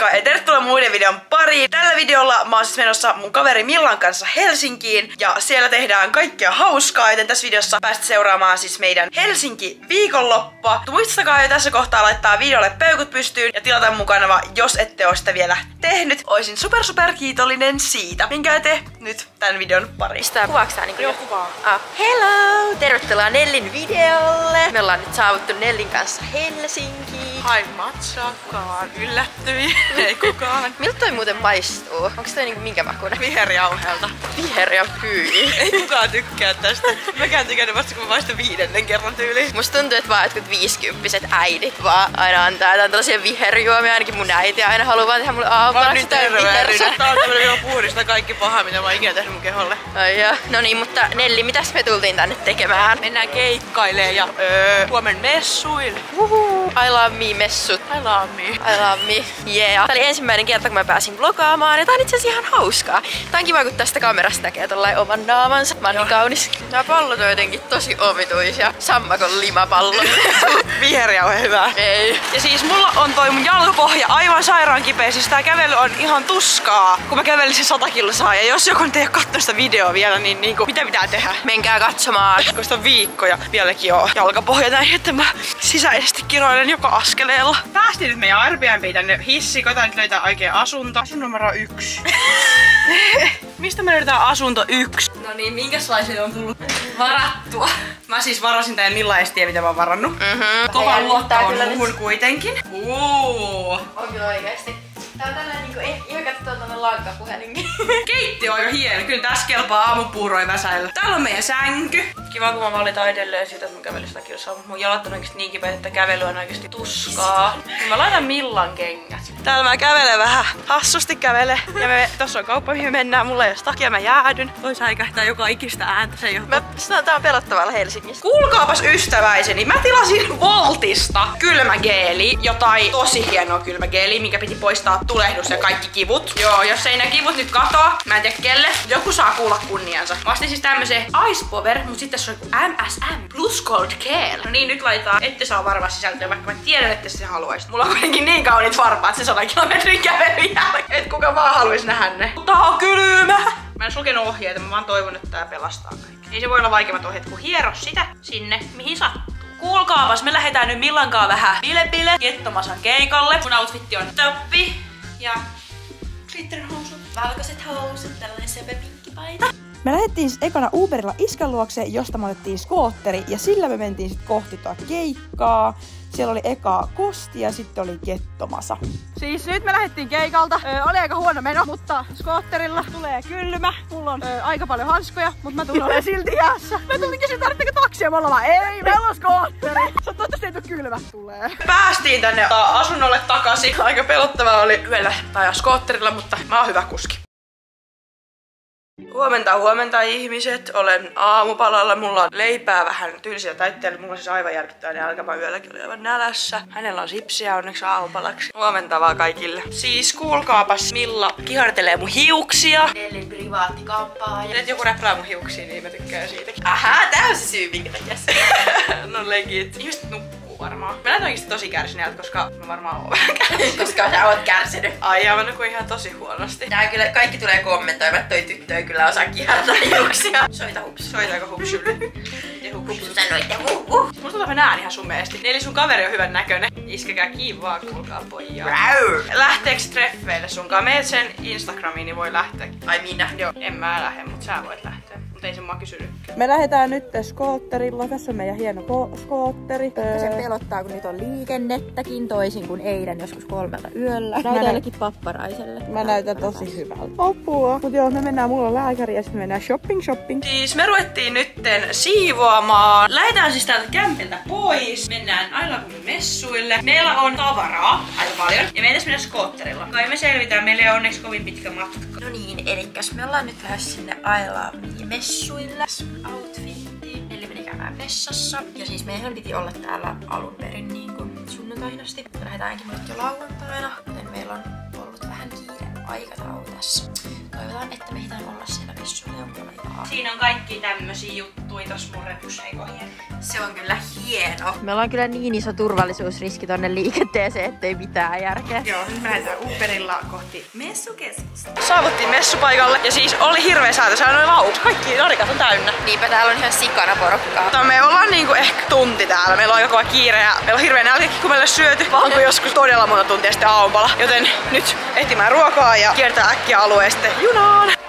Moikka ja tervetuloa muiden videon pariin. Tällä videolla mä oon siis menossa mun kaveri Millan kanssa Helsinkiin ja siellä tehdään kaikkea hauskaa, joten tässä videossa päästä seuraamaan siis meidän Helsinki viikonloppua. Muistakaa jo tässä kohtaa laittaa videolle peukut pystyyn ja tilata mun kanava, jos ette ole sitä vielä tehnyt. Oisin super super kiitollinen siitä. Minkä te nyt tämän videon pariin. Mistä kuvaaks tää niinku? Joo, kuvaa. Ah. Hello! Tervetuloa Nellin videolle. Me ollaan nyt saavuttu Nellin kanssa Helsinkiin. Hai matsakaan, yllättyi, ei kukaan. Miltä toi muuten maistuu? Onks toi niinku minkä makuinen? Viherjauheelta. Viher ja hyi. Ei kukaan tykkää tästä. Mäkään tykännyt vasta kun mä maistan viidennen kerran tyyliin. Musta tuntuu, että vaan jotkut viisikymppiset äidit vaan aina antaa jotain tällaisia viherjuomia. Ainakin mun äiti aina haluaa vaan tehdä mulle aamulla nyt terveellinen. Tää on tämmönen ihan puhdista kaikki paha, mitä mä oon ikinä tehnyt mun keholle. Ai joo. No niin, mutta Nelli, mitäs me tultiin tänne tekemään? Mennään keikkailee ja öö, huomen messuille. Uhu. I love me messut. I love me. I love me. Yeah. Tää oli ensimmäinen kerta, kun mä pääsin vlogaamaan ja tää on itse asiassa ihan hauskaa. Tää on kiva, kun tästä kamerasta näkee tollain oman naamansa. Mä oon niin kaunis. Nämä pallot on jotenkin tosi omituisia. Sammakon limapallo. Viherjauhe hyvä. Ei. Ja siis mulla on toi mun jalkapohja aivan sairaan kipeä. Siis tää kävely on ihan tuskaa, kun mä kävelin sen 100 kilsaa. Ja jos joku nyt ei oo kattonut sitä videoa vielä, niin niinku, mitä pitää tehdä? Menkää katsomaan. Koska on viikkoja vieläkin on jalkapohja näin, että mä sisäisesti kiroilen joka askeleella. Päästiin nyt meidän Airbnb tänne hissi, koitaan nyt löytää oikea asunto. Asunto numero yksi. Mistä me löydetään asunto yksi? No niin, minkälaisia on tullut varattua? Mä siis varasin tää Milla ei tiedä mitä mä oon varannut. Mhm. Kova tää on nyt- kuitenkin. Uuu. On kyllä oikeesti. Tää on tällainen niinku, ihan katsoo tonne lankapuhelinkin. Keittiö on aika hieno. Kyllä tässä kelpaa aamupuuroja väsäillä. Täällä on meidän sänky. Kiva kun mä valitaan edelleen siitä, että mä kävelin sitä kilsaa. Mut Mun jalat on oikeesti niin kipeät, että kävely on oikeesti tuskaa. Mä laitan Millan kengät. Täällä mä kävelen vähän. Hassusti kävele. Ja me, tossa on kauppa, mihin me mennään. Mulla ei ole takia, mä jäädyn. Toi säikähtää joka ikistä ääntä. Se ei ole Mä sanon, tää on pelottavalla Helsingissä. Kuulkaapas ystäväiseni, mä tilasin Voltista kylmägeeli, jotain tosi hienoa kylmägeeliä, mikä piti poistaa tulehdus ja kaikki kivut. Joo, jos ei nää kivut nyt katoa, mä en tiedä kelle, joku saa kuulla kunniansa. Mä ostin siis tämmösen Ice Power, mut sitten se on MSM Plus Cold Care. No niin, nyt laitetaan, ette saa varmaa sisältöä, vaikka mä tiedän, että se haluaisi. Mulla on kuitenkin niin kauniit varpaat se 100 kilometrin kävelyn jälkeen, et kuka vaan haluaisi nähdä ne. Mutta on kylmä! Mä en sulkenut ohjeita, mä vaan toivon, että tää pelastaa kaikki. Ei se voi olla vaikeammat ohjeet kuin hiero sitä sinne, mihin sattuu. Kuulkaapas, me lähdetään nyt Millankaa vähän bile-bile Kettomasan keikalle. Mun outfitti on toppi ja glitterhousut. Valkoiset housut, tällainen sepe pinkkipaita. Me lähdettiin sit ekana Uberilla iskän luokse, josta me otettiin skootteri ja sillä me mentiin sit kohti tuota keikkaa. Siellä oli eka Kosti ja sitten oli Kettomasa. Siis nyt me lähdettiin keikalta. Ö, oli aika huono meno, mutta skootterilla tulee kylmä. Mulla on ö, aika paljon hanskoja, mutta mä tulen olemaan silti jäässä. Mä tulin kysyä, tarvitseeko taksia? Me ollaan vaan, ei, meillä on skootteri. Sä toivottavasti ei tuu kylmä. Tulee. Päästiin tänne asunnolle takaisin. Aika pelottavaa oli yöllä tai skootterilla, mutta mä oon hyvä kuski. Huomenta, huomenta ihmiset. Olen aamupalalla. Mulla on leipää vähän tylsiä täytteellä. Mulla on siis aivan järkyttävä nälkä. Mä yölläkin olin aivan nälässä. Hänellä on sipsiä onneksi aamupalaksi. Huomenta vaan kaikille. Siis kuulkaapas, Milla kihartelee mun hiuksia. Nellin privaattikauppaa. Ja nyt joku räplää mun hiuksia, niin mä tykkään siitäkin. Ahaa, tää on se syy, minkä takia no legit. Ihmiset nukkuu varmaan. Mä näytän oikeesti tosi kärsineeltä, koska mä varmaan oon vähän kärsinyt. Koska sä oot kärsinyt. Mä nukuin ihan tosi huonosti. Tää kyllä, kaikki tulee kommentoimaan, että toi tyttö ei kyllä osaa kiertää hiuksia. Soita hups. Soitaako hupsulle? Ja hupsu. Sanoi, että huh huh. Musta mä näen ihan sumeesti. Eli sun kaveri on hyvän näköinen. Iskekää kivaa, kuulkaa pojaa. Räyr. Lähteeks treffeille sunkaan? Meet sen Instagramiin, niin voi lähteä. Ai minä. Joo, en mä lähde, mut sä voit lähteä. Mut ei se mua kysynyt. Me lähdetään nyt skootterilla. Tässä on meidän hieno ko- skootteri. Se Öö, pelottaa, kun nyt on liikennettäkin toisin kuin eilen joskus kolmelta yöllä. Mä Näytä nä- jollekin papparaiselle. Mä näytän tosi hyvältä. Apua. Mut joo, me mennään, mulla on lääkäri ja sitten me mennään shopping shopping. Siis me ruvettiin nytten siivoamaan. Lähdetään siis täältä kämpiltä pois. Mennään I Love Me messuille. Meillä on tavaraa aika paljon. Ja meidän mennä skootterilla. Kai me selvitään. Meillä ei onneksi kovin pitkä matka. No niin, elikäs me ollaan nyt lähes sinne Me messuille. Outfitti. Eli meni käymään vessassa. Ja siis meidän piti olla täällä alun perin niin kuin sunnuntaina asti. Me lähdetäänkin nyt jo lauantaina, joten meillä on ollut vähän kiire aikataulu tässä. Toivotaan, että me ehditään olla siellä messuilla jonkun aikaa. Siinä on kaikki tämmösiä juttuja tossa mun repusseikoihin. Se on kyllä hieno. Me ollaan kyllä niin iso turvallisuusriski tonne liikenteeseen, ettei mitään järkeä. Joo, nyt me lähdetään Uberilla kohti messukeskusta. Saavuttiin messupaikalle ja siis oli hirveä säätö, siellä oli laut. Kaikki narikat on täynnä. Niinpä täällä on ihan sikana porukkaa. Mutta me ollaan niinku ehkä tunti täällä. Meillä on aika kova kiire ja meillä on hirveä nälkäkin, kun meillä ei syöty. Vaan kuin joskus todella monta tuntia sitten aamupala. Joten nyt etsimään ruokaa ja kiertää äkkiä alueen sitten junaan.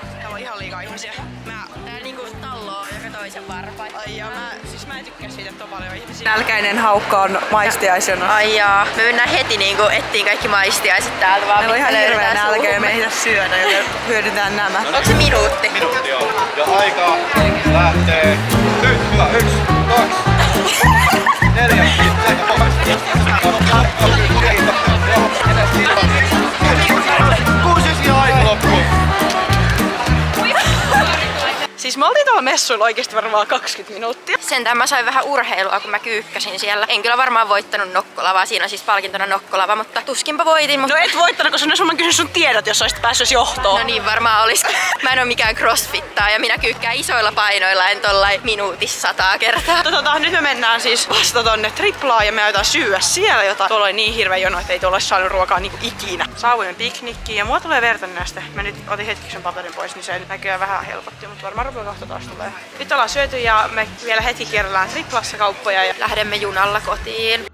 Toisen varpaita. Ai ja mä, siis mä en tykkää siitä, että on paljon ihmisiä. Nälkäinen haukka on maistiaisena. Ai jaa. Me mennään heti niinku ettiin kaikki maistiaiset täältä vaan. Meillä on ihan hirveä nälkä ja me ei syödä, joten hyödyntään nämä. Onko se minuutti? Minuutti joo. Ja aika lähtee nyt. Hyvä. Yksi, kaksi, neljä, Kuusi Tuolla messuilla oikeesti varmaan 20 minuuttia. Sentään mä sain vähän urheilua, kun mä kyykkäsin siellä. En kyllä varmaan voittanut nokkolavaa. Siinä on siis palkintona nokkolava, mutta tuskinpa voitin. Mutta... No et voittanut, koska ne on kysynyt sun tiedot, jos olisit päässyt johtoon. No niin varmaan olis. Mä en oo mikään crossfittaa ja minä kyykkään isoilla painoilla, en tollain minuutissa sataa kertaa. Mutta tota, nyt me mennään siis vasta tonne triplaan ja me aiotaan syödä siellä jotain. Tuolla oli niin hirveä jono, että ei tuolla olisi saanut ruokaa niinku ikinä. Saavuimme piknikkiin ja mua tulee verta näistä. Mä nyt otin hetki sen paperin pois, niin se näköjään vähän helpotti, mutta varmaan rupeaa kohta taas tulee. Nyt ollaan syöty ja me vielä hetki kierrellään triplassa kauppoja ja Lähdemme junalla kotiin.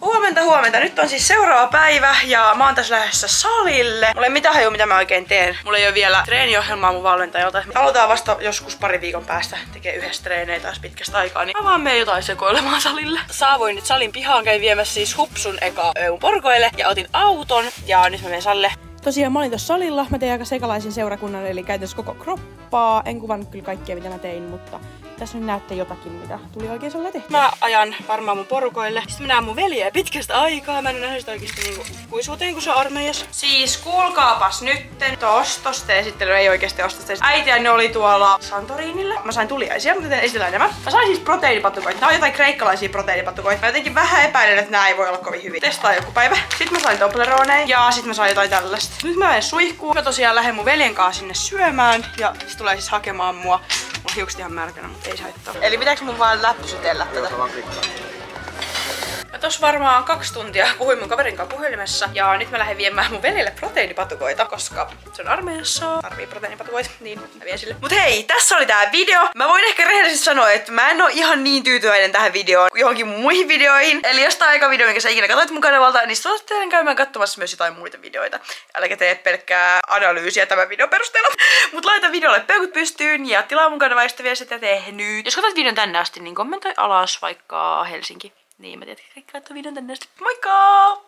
Huomenta, huomenta. Nyt on siis seuraava päivä ja mä oon tässä lähdössä salille. Mulla ei mitään hajua, mitä mä oikein teen. Mulla ei ole vielä treeniohjelmaa mun valmentajalta. Me aloitetaan vasta joskus pari viikon päästä tekee yhdessä treenejä taas pitkästä aikaa, niin mä vaan menen jotain sekoilemaan salille. Saavuin nyt salin pihaan, kävin viemässä siis hupsun eka mun porkoille ja otin auton ja nyt mä menen salille. Tosiaan mä olin tuossa salilla, mä tein aika sekalaisen seurakunnan, eli käytännössä koko kroppaa. En kuvannut kyllä kaikkea, mitä mä tein, mutta tässä nyt näette jotakin, mitä tuli oikein sellainen tehty. Mä ajan varmaan mun porukoille. Sitten mä näen mun veljeä pitkästä aikaa. Mä en nähnyt sitä oikeesti niinku ikuisuuteen, kun se on armeijassa. Siis kuulkaapas nytten. Tostosta esittely ei oikeesti osta sitä. Äiti ja ne oli tuolla Santorinilla. Mä sain tuliaisia, mutta teen esitellä enemmän. Mä sain siis proteiinipatukoita. Nää on jotain kreikkalaisia proteiinipatukoita. Mä jotenkin vähän epäilen, että nää ei voi olla kovin hyvin. Testaa joku päivä. Sitten mä sain Tobleroneja ja sitten mä sain jotain tällaista. Nyt mä menen suihkuun. Mä tosiaan lähden mun veljen kanssa sinne syömään. Ja se tulee siis hakemaan mua. Mulla hiukset ihan märkänä, mutta ei se haittaa. Eli pitääkö mun vaan läppysitellä tätä? Mä tos varmaan kaksi tuntia puhuin mun kaverin kanssa puhelimessa ja nyt mä lähden viemään mun veljelle proteiinipatukoita, koska se on armeijassa, tarvii proteiinipatukoita, niin mä vien sille. Mut hei, tässä oli tää video. Mä voin ehkä rehellisesti sanoa, että mä en oo ihan niin tyytyväinen tähän videoon kuin johonkin muihin videoihin. Eli jos tää aika video, minkä sä ikinä katsoit mun kanavalta, niin suosittelen käymään katsomassa myös jotain muita videoita. Äläkä tee pelkkää analyysiä tämän videon perusteella. Mut laita videolle peukut pystyyn ja tilaa mun kanava, jos vielä sitä tehnyt. Jos katsot videon tänne asti, niin kommentoi alas vaikka Helsinki. Niin, mä tiedän, kaikki katsoo videon tänne asti. Moikka!